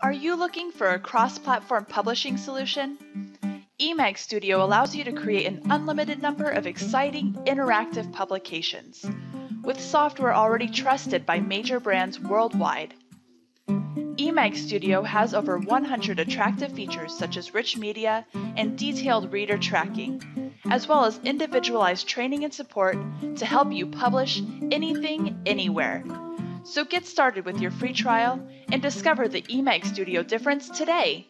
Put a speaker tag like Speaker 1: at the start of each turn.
Speaker 1: Are you looking for a cross platform publishing solution? eMag Studio allows you to create an unlimited number of exciting, interactive publications with software already trusted by major brands worldwide. eMag Studio has over 100 attractive features such as rich media and detailed reader tracking, as well as individualized training and support to help you publish anything, anywhere. So get started with your free trial and discover the eMag Studio difference today.